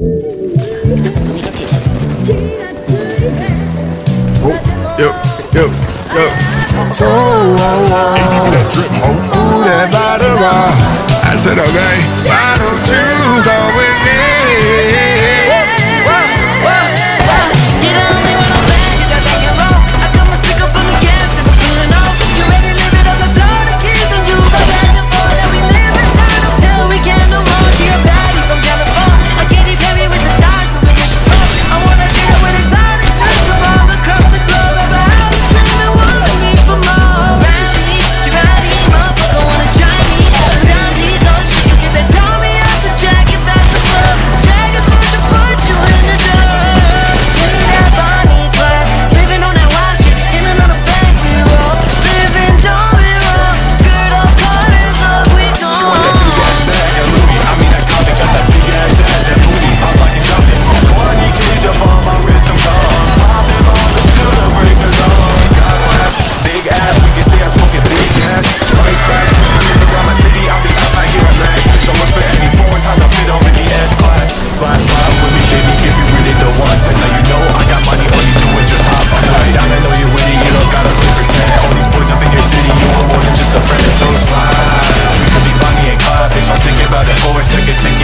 Yo, yo, yo. So, oh, oh, hey, give me that drip, ho. Ooh, that bottle, uh, I said, okay, why don't you go with me? force, I could take